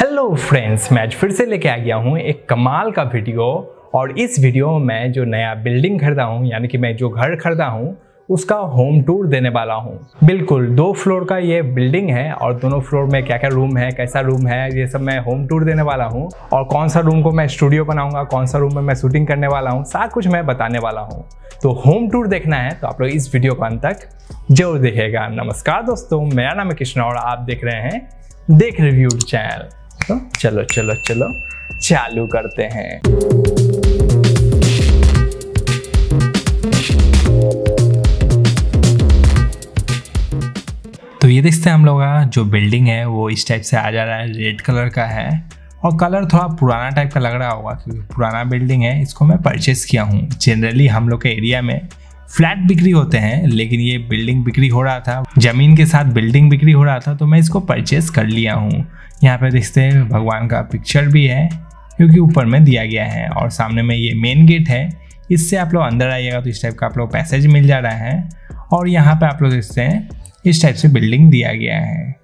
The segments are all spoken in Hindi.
हेलो फ्रेंड्स मैं आज फिर से लेके आ गया हूँ एक कमाल का वीडियो। और इस वीडियो में मैं जो नया बिल्डिंग खरीदा हूँ, यानी कि मैं जो घर खरीदा हूँ, उसका होम टूर देने वाला हूँ। बिल्कुल, दो फ्लोर का ये बिल्डिंग है और दोनों फ्लोर में क्या क्या रूम है, कैसा रूम है, ये सब मैं होम टूर देने वाला हूँ। और कौन सा रूम को मैं स्टूडियो बनाऊँगा, कौन सा रूम में मैं शूटिंग करने वाला हूँ, सारा कुछ मैं बताने वाला हूँ। तो होम टूर देखना है तो आप लोग इस वीडियो को अंत तक ज़रूर देखेगा नमस्कार दोस्तों, मेरा नाम है कृष्णा और आप देख रहे हैं देख रिव्यू चैनल। तो चलो चलो चलो, चालू करते हैं। तो ये देखते हैं हम लोग का जो बिल्डिंग है, वो इस टाइप से आ जा रहा है रेड कलर का है। और कलर थोड़ा पुराना टाइप का लग रहा होगा, क्योंकि पुराना बिल्डिंग है, इसको मैं परचेस किया हूँ। जनरली हम लोग के एरिया में फ्लैट बिक्री होते हैं, लेकिन ये बिल्डिंग बिक्री हो रहा था, ज़मीन के साथ बिल्डिंग बिक्री हो रहा था तो मैं इसको परचेस कर लिया हूँ। यहाँ पे देखते हैं, भगवान का पिक्चर भी है क्योंकि ऊपर में दिया गया है, और सामने में ये मेन गेट है। इससे आप लोग अंदर आइएगा तो इस टाइप का आप लोग पैसेज मिल जा रहा है। और यहाँ पे आप लोग देखते हैं, इस टाइप से बिल्डिंग दिया गया है।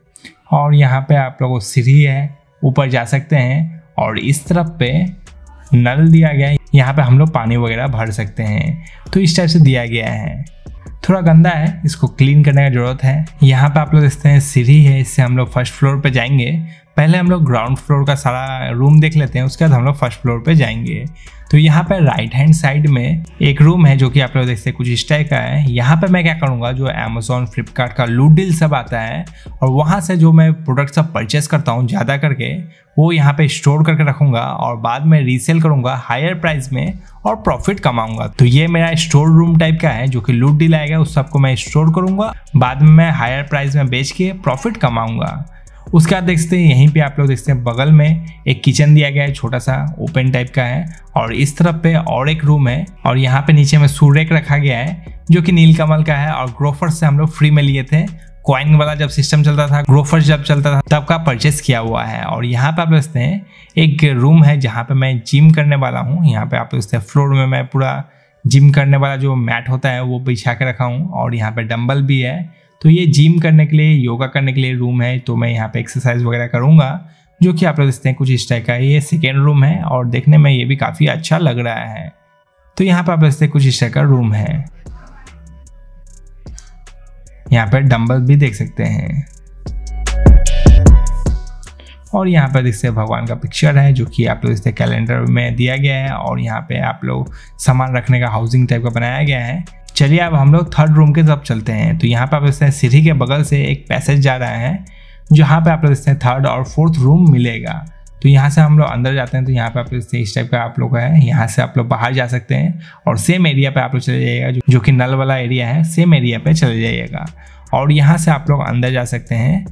और यहाँ पे आप लोगों सीढ़ी है, ऊपर जा सकते हैं, और इस तरफ़ पे नल दिया गया है। यहाँ पे हम लोग पानी वगैरह भर सकते हैं। तो इस टाइप से दिया गया है। थोड़ा गंदा है, इसको क्लीन करने का ज़रूरत है। यहाँ पे आप लोग देखते हैं सीढ़ी है, इससे हम लोग फ़र्स्ट फ्लोर पे जाएँगे। पहले हम लोग ग्राउंड फ्लोर का सारा रूम देख लेते हैं, उसके बाद हम लोग फ़र्स्ट फ्लोर पे जाएँगे। तो यहाँ पे राइट हैंड साइड में एक रूम है जो कि आप लोग देखते हैं, कुछ इस टाइप का है। यहाँ पे मैं क्या करूँगा, जो अमेजोन फ्लिपकार्ट का लूट डील सब आता है, और वहाँ से जो मैं प्रोडक्ट सब परचेस करता हूँ ज़्यादा करके, वो यहाँ पे स्टोर करके रखूँगा, और बाद में रीसेल करूँगा हायर प्राइस में, और प्रॉफिट कमाऊँगा। तो ये मेरा स्टोर रूम टाइप का है, जो कि लूट डील आएगा, उस सबको मैं स्टोर करूँगा, बाद में मैं हायर प्राइस में बेच के प्रॉफिट कमाऊँगा। उसके बाद देखते हैं, यहीं पे आप लोग देखते हैं, बगल में एक किचन दिया गया है, छोटा सा ओपन टाइप का है, और इस तरफ़ पे और एक रूम है, और यहाँ पे नीचे में सूरेक रखा गया है, जो कि नीलकमल का है, और ग्रोफर से हम लोग फ्री में लिए थे। क्वाइन वाला जब सिस्टम चलता था ग्रोफर जब चलता था, तब का परचेस किया हुआ है, और यहाँ पे आप देखते हैं, एक रूम है जहाँ पे मैं जिम करने वाला हूँ, यहाँ पे आप देखते हैं फ्लोर में मैं पूरा जिम करने वाला जो मैट होता है, वो बिछा के रखा हूँ, और यहाँ पे डम्बल भी है तो ये जिम करने के लिए योगा करने के लिए रूम है तो मैं यहाँ पे एक्सरसाइज वगैरह करूँगा, जो कि आप लोग देखते हैं कुछ इस टाइप का ये सेकेंड रूम है और देखने में ये भी काफ़ी अच्छा लग रहा है। तो यहाँ पे आप देखते हैं कुछ इस टाइप का रूम है। यहाँ पर डम्बल भी देख सकते हैं। और यहाँ पर देखते भगवान का पिक्चर है, जो कि आप लोग देखते कैलेंडर में दिया गया है और यहाँ पे आप लोग सामान रखने का हाउसिंग टाइप का बनाया गया है। चलिए अब हम लोग थर्ड रूम के तरफ़ चलते हैं तो यहाँ पे आप देखते हैं सीढ़ी के बगल से एक पैसेज जा रहा है जहाँ पे आप लोग देखते हैं थर्ड और फोर्थ रूम मिलेगा। तो यहाँ से हम लोग अंदर जाते हैं तो यहाँ पे आप हैं इस टाइप का आप लोग है यहाँ से आप लोग बाहर जा सकते हैं और सेम एरिया पे आप लोग चले जाइएगा जो, जो कि नल वाला एरिया है सेम एरिया पे चले जाइएगा। और यहाँ से आप लोग अंदर जा सकते हैं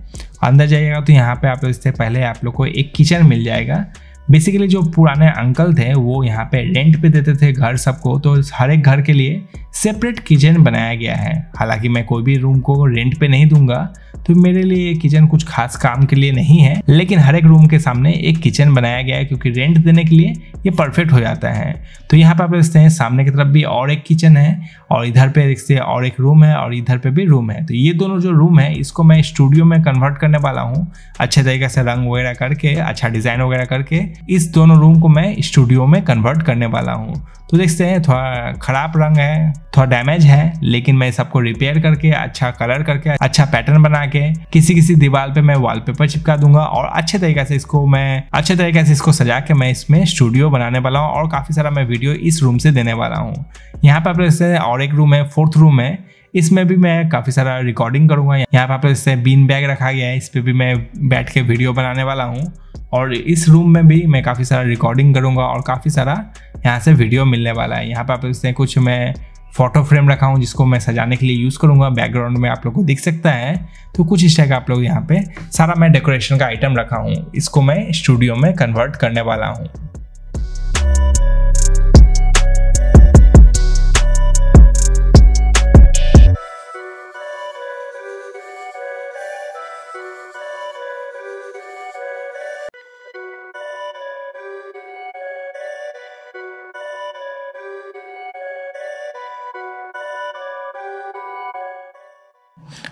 अंदर जाइएगा तो यहाँ पे आप लोग इससे पहले आप लोग को एक किचन मिल जाएगा। बेसिकली जो पुराने अंकल थे वो यहाँ पे रेंट पे देते थे घर सबको तो हर एक घर के लिए सेपरेट किचन बनाया गया है। हालाँकि मैं कोई भी रूम को रेंट पे नहीं दूँगा तो मेरे लिए ये किचन कुछ खास काम के लिए नहीं है, लेकिन हर एक रूम के सामने एक किचन बनाया गया है, क्योंकि रेंट देने के लिए ये परफेक्ट हो जाता है। तो यहाँ पर आप देखते हैं, सामने की तरफ़ भी और एक किचन है, और इधर पे देखते हैं और एक रूम है, और इधर पे भी रूम है। तो ये दोनों जो रूम है, इसको मैं स्टूडियो में कन्वर्ट करने वाला हूँ, अच्छे तरीके से रंग वगैरह करके अच्छा डिज़ाइन वगैरह करके, इस दोनों रूम को मैं स्टूडियो में कन्वर्ट करने वाला हूँ। तो देखते हैं, थोड़ा खराब रंग है थोड़ा डैमेज है, लेकिन मैं सबको रिपेयर करके अच्छा कलर करके अच्छा पैटर्न बना के किसी किसी दीवार पे मैं वॉलपेपर चिपका दूँगा और अच्छे तरीके से इसको मैं, अच्छे तरीके से इसको सजा के मैं इसमें स्टूडियो बनाने वाला हूँ और काफ़ी सारा मैं वीडियो इस रूम से देने वाला हूँ। यहाँ पे आप जैसे और एक रूम है फोर्थ रूम है, इसमें भी मैं काफ़ी सारा रिकॉर्डिंग करूँगा। यहाँ पे आप जैसे बीन बैग रखा गया है, इस पर भी मैं बैठ के वीडियो बनाने वाला हूँ और इस रूम में भी मैं काफ़ी सारा रिकॉर्डिंग करूँगा और काफ़ी सारा यहाँ से वीडियो मिलने वाला है। यहाँ पर आप इससे कुछ मैं फ़ोटो फ्रेम रखा हूँ, जिसको मैं सजाने के लिए यूज़ करूँगा। बैकग्राउंड में आप लोग को दिख सकता है। तो कुछ इस टाइप का आप लोग यहाँ पे सारा मैं डेकोरेशन का आइटम रखा हूँ। इसको मैं स्टूडियो में कन्वर्ट करने वाला हूँ।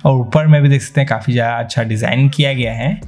और ऊपर में भी देख सकते हैं काफ़ी ज़्यादा अच्छा डिज़ाइन किया गया है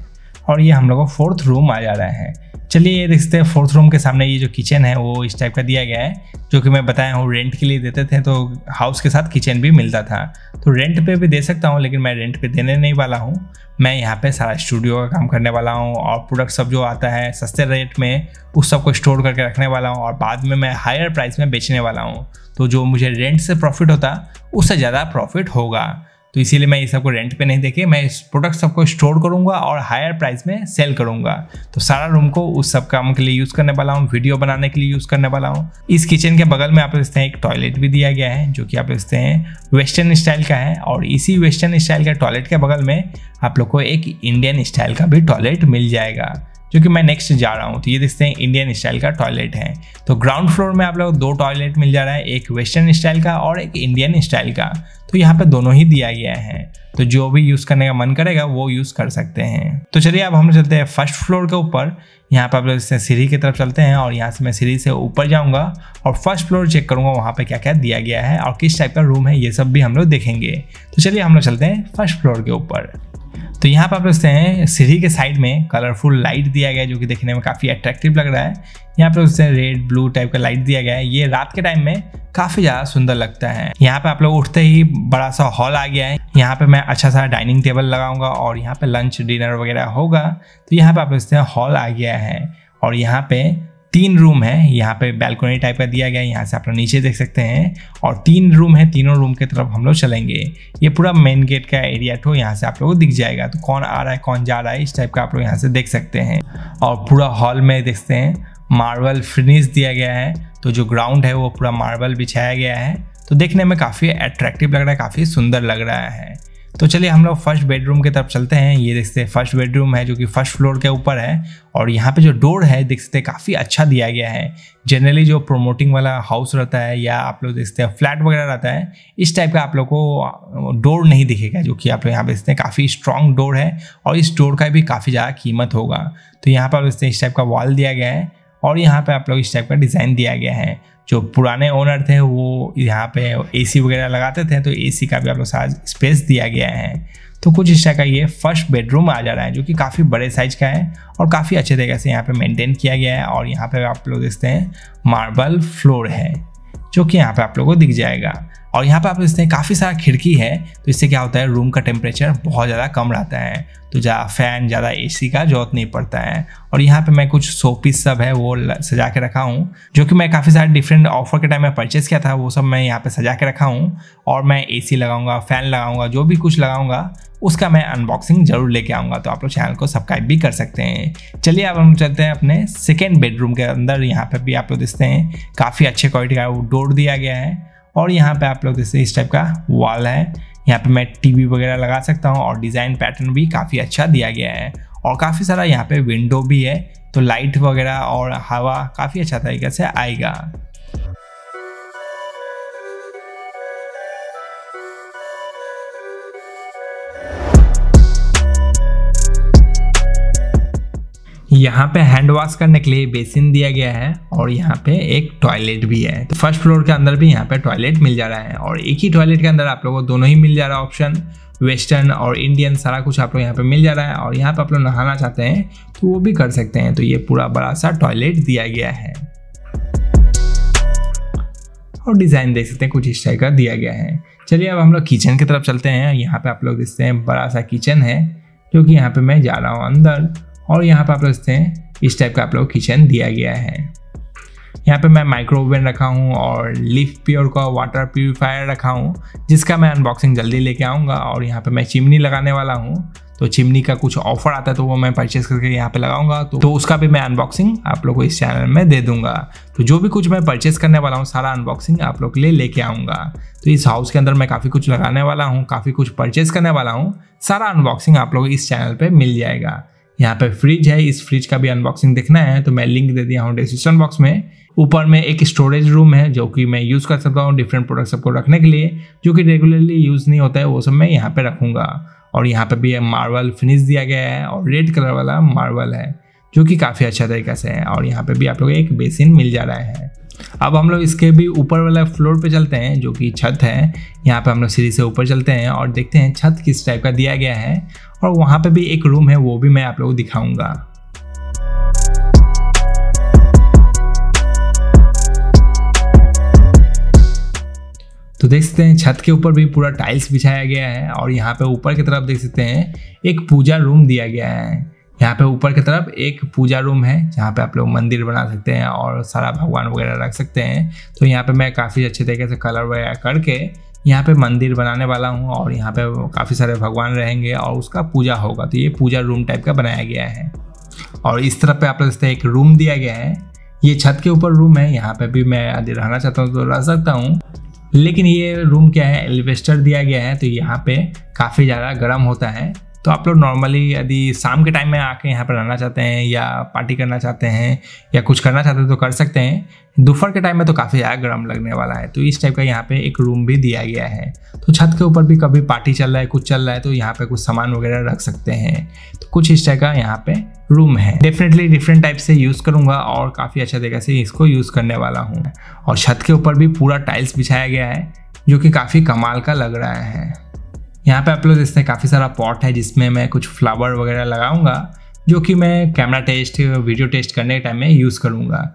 और ये हम लोग को फोर्थ रूम आ जा रहा है। चलिए ये देखते हैं फोर्थ रूम के सामने ये जो किचन है, वो इस टाइप का दिया गया है, जो कि मैं बताया हूँ रेंट के लिए देते थे तो हाउस के साथ किचन भी मिलता था। तो रेंट पे भी दे सकता हूँ, लेकिन मैं रेंट पे देने नहीं वाला हूँ। मैं यहाँ पे सारा स्टूडियो का काम करने वाला हूँ और प्रोडक्ट सब जो आता है सस्ते रेट में, उस सबको स्टोर करके रखने वाला हूँ और बाद में मैं हायर प्राइस में बेचने वाला हूँ। तो जो मुझे रेंट से प्रॉफिट होता, उससे ज़्यादा प्रॉफिट होगा। तो इसीलिए मैं ये सबको रेंट पे नहीं देखे मैं इस प्रोडक्ट सबको स्टोर करूँगा और हायर प्राइस में सेल करूँगा। तो सारा रूम को उस सब काम के लिए यूज़ करने वाला हूँ वीडियो बनाने के लिए यूज़ करने वाला हूँ। इस किचन के बगल में आप देखते हैं एक टॉयलेट भी दिया गया है, जो कि आप देखते हैं वेस्टर्न स्टाइल का है और इसी वेस्टर्न स्टाइल के टॉयलेट के बगल में आप लोग को एक इंडियन स्टाइल का भी टॉयलेट मिल जाएगा। जो कि मैं नेक्स्ट जा रहा हूँ तो ये देखते हैं इंडियन स्टाइल का टॉयलेट है। तो ग्राउंड फ्लोर में आप लोग दो टॉयलेट मिल जा रहा है, एक वेस्टर्न स्टाइल का और एक इंडियन स्टाइल का। तो यहाँ पे दोनों ही दिया गया है। तो जो भी यूज़ करने का मन करेगा, वो यूज़ कर सकते हैं। तो चलिए अब हम चलते हैं फ़र्स्ट फ्लोर के ऊपर। यहाँ पे आप लोग सीढ़ी की तरफ़ चलते हैं और यहाँ से मैं सीढ़ी से ऊपर जाऊँगा और फ़र्स्ट फ्लोर चेक करूँगा वहाँ पे क्या क्या दिया गया है और किस टाइप का रूम है, ये सब भी हम लोग देखेंगे। तो चलिए हम लोग चलते हैं फ़र्स्ट फ्लोर के ऊपर। तो यहाँ पर आप देखते हैं, सीढ़ी के साइड में कलरफुल लाइट दिया गया है, जो कि देखने में काफ़ी अट्रैक्टिव लग रहा है। यहाँ पे उससे रेड ब्लू टाइप का लाइट दिया गया है। ये रात के टाइम में काफ़ी ज़्यादा सुंदर लगता है। यहाँ पे आप लोग उठते ही बड़ा सा हॉल आ गया है। यहाँ पे मैं अच्छा सा डाइनिंग टेबल लगाऊँगा और यहाँ पे लंच डिनर वगैरह होगा। तो यहाँ पे आप देखते हैं हॉल आ गया है और यहाँ पे तीन रूम है, यहाँ पे बैल्कोनी टाइप का दिया गया है, यहाँ से आप लोग नीचे देख सकते हैं, और तीन रूम है, तीनों रूम के तरफ़ हम लोग चलेंगे। ये पूरा मेन गेट का एरिया तो यहाँ से आप लोगों को दिख जाएगा। तो कौन आ रहा है, कौन जा रहा है, इस टाइप का आप लोग यहाँ से देख सकते हैं। और पूरा हॉल में देखते हैं मार्बल फिनिश दिया गया है। तो जो ग्राउंड है, वो पूरा मार्बल बिछाया गया है। तो देखने में काफ़ी अट्रैक्टिव लग रहा है, काफ़ी सुंदर लग रहा है। तो चलिए हम लोग फ़र्स्ट बेडरूम की तरफ़ चलते हैं। ये देखते हैं, फ़र्स्ट बेडरूम है जो कि फ़र्स्ट फ्लोर के ऊपर है और यहाँ पे जो डोर है, देख सकते हैं काफ़ी अच्छा दिया गया है। जनरली जो प्रोमोटिंग वाला हाउस रहता है या आप लोग देखते हैं फ्लैट वगैरह रहता है, इस टाइप का आप लोग को डोर नहीं दिखेगा जो कि आप लोग यहाँ पे देखते हैं काफ़ी स्ट्रॉन्ग डोर है और इस डोर का भी काफ़ी ज़्यादा कीमत होगा। तो यहाँ पर देखते हैं इस टाइप का वॉल दिया गया है। और यहाँ पे आप लोग इस टाइप का डिज़ाइन दिया गया है। जो पुराने ओनर थे, वो यहाँ पे एसी वगैरह लगाते थे तो एसी का भी आप लोग साथ स्पेस दिया गया है। तो कुछ इस टाइप का ये फ़र्स्ट बेडरूम आ जा रहा है, जो कि काफ़ी बड़े साइज़ का है और काफ़ी अच्छे तरीके से यहाँ पे मेंटेन किया गया है और यहाँ पे आप लोग देखते हैं मार्बल फ्लोर है, जो कि यहाँ पे आप लोगों को दिख जाएगा। और यहाँ पर आप हैं काफ़ी सारा खिड़की है तो इससे क्या होता है रूम का टेम्परेचर बहुत ज़्यादा कम रहता है। तो ज़्यादा फ़ैन ज़्यादा एसी का ज़रूरत नहीं पड़ता है। और यहाँ पे मैं कुछ सो पीस सब है, वो सजा के रखा हूँ, जो कि मैं काफ़ी सारे डिफरेंट ऑफ़र के टाइम में परचेज़ किया था, वो सब मैं यहाँ पे सजा के रखा हूँ। और मैं ए लगाऊँगा फ़ैन लगाऊँगा, जो भी कुछ लगाऊँगा, उसका मैं अनबॉक्सिंग ज़रूर लेके आऊँगा। तो आप लोग चैनल को सब्सक्राइब भी कर सकते हैं। चलिए अब हम चलते हैं अपने सेकेंड बेडरूम के अंदर। यहाँ पर भी आप लोग देखते हैं, काफ़ी अच्छे क्वालिटी का वो डोर दिया गया है। और यहाँ पे आप लोग जैसे इस टाइप का वॉल है, यहाँ पे मैं टीवी वगैरह लगा सकता हूँ और डिज़ाइन पैटर्न भी काफ़ी अच्छा दिया गया है। और काफ़ी सारा यहाँ पे विंडो भी है तो लाइट वगैरह और हवा काफ़ी अच्छा तरीके से आएगा। यहाँ पे हैंड वॉश करने के लिए बेसिन दिया गया है और यहाँ पे एक टॉयलेट भी है। तो फ़र्स्ट फ्लोर के अंदर भी यहाँ पे टॉयलेट मिल जा रहा है और एक ही टॉयलेट के अंदर आप लोगों को दोनों ही मिल जा रहा है ऑप्शन वेस्टर्न और इंडियन सारा कुछ आप लोग यहाँ पे मिल जा रहा है और यहाँ पे आप लोग नहाना चाहते हैं तो वो भी कर सकते हैं। तो ये पूरा बड़ा सा टॉयलेट दिया गया है। और डिज़ाइन देख सकते हैं, कुछ इस टाइप का दिया गया है। चलिए अब हम लोग किचन की तरफ़ चलते हैं। यहाँ पे आप लोग देखते हैं, बड़ा सा किचन है, जो कि यहाँ पे मैं जा रहा हूँ अंदर। और यहाँ पर आप देखते हैं इस टाइप का आप लोग किचन दिया गया है। यहाँ पे मैं माइक्रो ओवन रखा हूँ और लिफ प्योर का वाटर प्योरीफायर रखा हूँ जिसका मैं अनबॉक्सिंग जल्दी लेके आऊँगा और यहाँ पे मैं चिमनी लगाने वाला हूँ। तो चिमनी का कुछ ऑफ़र आता है तो वो मैं परचेस करके यहाँ पे लगाऊँगा। तो, तो उसका भी मैं अनबॉक्सिंग आप लोग को इस चैनल में दे दूँगा। तो जो भी कुछ मैं परचेस करने वाला हूँ सारा अनबॉक्सिंग आप लोग के लिए लेके आऊँगा। तो इस हाउस के अंदर मैं काफ़ी कुछ लगाने वाला हूँ काफ़ी कुछ परचेस करने वाला हूँ सारा अनबॉक्सिंग आप लोग इस चैनल पर मिल जाएगा। यहाँ पे फ्रिज है, इस फ्रिज का भी अनबॉक्सिंग देखना है तो मैं लिंक दे दिया हूँ डिस्क्रिप्शन बॉक्स में। ऊपर में एक स्टोरेज रूम है, जो कि मैं यूज़ कर सकता हूँ डिफरेंट प्रोडक्ट सबको रखने के लिए, जो कि रेगुलरली यूज़ नहीं होता है, वो सब मैं यहाँ पे रखूँगा। और यहाँ पे भी मार्बल फिनिश दिया गया है, और रेड कलर वाला मार्बल है, जो कि काफ़ी अच्छा तरीका से है। और यहाँ पे भी आप लोग एक बेसिन मिल जा रहा है। अब हम लोग इसके भी ऊपर वाला फ्लोर पे चलते हैं, जो कि छत है। यहाँ पे हम लोग सीढ़ी से ऊपर चलते हैं और देखते हैं छत किस टाइप का दिया गया है। और वहाँ पे भी एक रूम है, वो भी मैं आप लोग दिखाऊँगा। तो देख सकते हैं छत के ऊपर भी पूरा टाइल्स बिछाया गया है और यहाँ पे ऊपर की तरफ़ देख सकते हैं, एक पूजा रूम दिया गया है। यहाँ पे ऊपर की तरफ़ एक पूजा रूम है, जहाँ पे आप लोग मंदिर बना सकते हैं और सारा भगवान वगैरह रख सकते हैं। तो यहाँ पे मैं काफ़ी अच्छे तरीके से कलर वगैरह करके यहाँ पे मंदिर बनाने वाला हूँ और यहाँ पे काफ़ी सारे भगवान रहेंगे और उसका पूजा होगा। तो ये पूजा रूम टाइप का बनाया गया है। और इस तरफ़ पे आप लोग एक रूम दिया गया है, ये छत के ऊपर रूम है। यहाँ पे भी मैं यदि रहना चाहता हूँ तो रह सकता हूँ। लेकिन ये रूम क्या है? एलिवेस्टर दिया गया है तो यहाँ पे काफ़ी ज़्यादा गर्म होता है। तो आप लोग नॉर्मली यदि शाम के टाइम में आके यहाँ पर रहना चाहते हैं या पार्टी करना चाहते हैं या कुछ करना चाहते हैं तो कर सकते हैं। दोपहर के टाइम में तो काफ़ी ज़्यादा गर्म लगने वाला है। तो इस टाइप का यहाँ पे एक रूम भी दिया गया है। तो छत के ऊपर भी कभी पार्टी चल रहा है, कुछ चल रहा है तो यहाँ पे कुछ सामान वगैरह रख सकते हैं। तो कुछ इस टाइप का यहाँ पे रूम है। डेफिनेटली डिफरेंट टाइप से यूज़ करूँगा और काफ़ी अच्छा तरीके से इसको यूज़ करने वाला हूँ। और छत के ऊपर भी पूरा टाइल्स बिछाया गया है, जो कि काफ़ी कमाल का लग रहा है। यहाँ पे आप लोग हैं काफ़ी सारा पॉट है जिसमें मैं कुछ फ्लावर वगैरह लगाऊँगा, जो कि मैं कैमरा टेस्ट, वीडियो टेस्ट करने के टाइम में यूज़ करूँगा।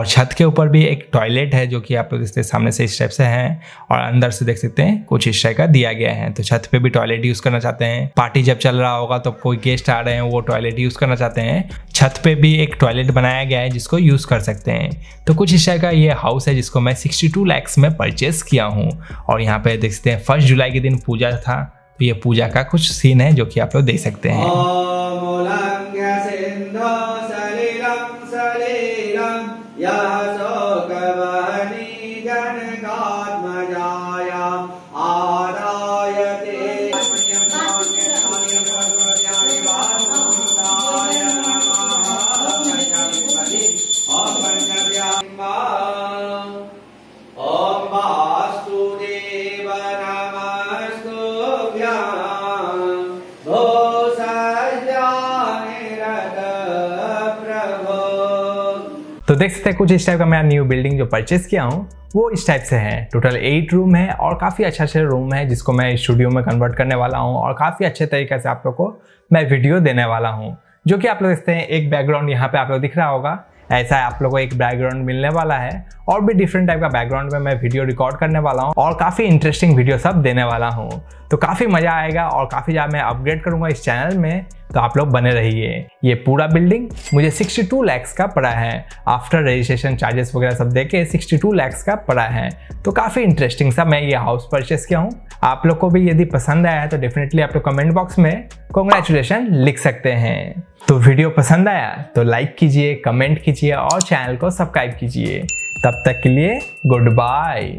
और छत के ऊपर भी एक टॉयलेट है जो कि आप लोग देखते सामने से इस टाइप से है और अंदर से देख सकते हैं कुछ इस टाइप का दिया गया है। तो छत पे भी टॉयलेट यूज़ करना चाहते हैं। पार्टी जब चल रहा होगा तो कोई गेस्ट आ रहे हैं, वो टॉयलेट यूज़ करना चाहते हैं। छत पे भी एक टॉयलेट बनाया गया है जिसको यूज़ कर सकते हैं। तो कुछ इस टाइप का ये हाउस है जिसको मैं सिक्सटी टू लैक्स में परचेस किया हूँ। और यहाँ पे देख सकते हैं फ़र्स्ट जुलाई के दिन पूजा था। तो ये पूजा का कुछ सीन है जो कि आप लोग देख सकते हैं। तो देख सकते हैं कुछ इस टाइप का मैं न्यू बिल्डिंग जो परचेस किया हूँ, वो इस टाइप से है। टोटल एट रूम है और काफ़ी अच्छा अच्छा रूम है जिसको मैं स्टूडियो में कन्वर्ट करने वाला हूँ और काफ़ी अच्छे तरीके से आप लोग को मैं वीडियो देने वाला हूँ। जो कि आप लोग देखते हैं, एक बैकग्राउंड यहाँ पे आप लोग दिख रहा होगा। ऐसा है आप लोगों को एक बैकग्राउंड मिलने वाला है और भी डिफरेंट टाइप का बैकग्राउंड में मैं वीडियो रिकॉर्ड करने वाला हूँ और काफ़ी इंटरेस्टिंग वीडियो सब देने वाला हूँ। तो काफ़ी मज़ा आएगा और काफ़ी ज़्यादा मैं अपग्रेड करूँगा इस चैनल में। तो आप लोग बने रहिए। ये पूरा बिल्डिंग मुझे 62 लैक्स का पड़ा है। आफ्टर रजिस्ट्रेशन चार्जेस वगैरह सब देके 62 लैक्स का पड़ा है। तो काफ़ी इंटरेस्टिंग सा मैं ये हाउस परचेस किया हूँ। आप लोग को भी यदि पसंद आया तो डेफिनेटली आप लोग कमेंट बॉक्स में कॉन्ग्रेचुलेशन लिख सकते हैं। तो वीडियो पसंद आया तो लाइक कीजिए कमेंट कीजिए और चैनल को सब्सक्राइब कीजिए। तब तक के लिए गुड बाय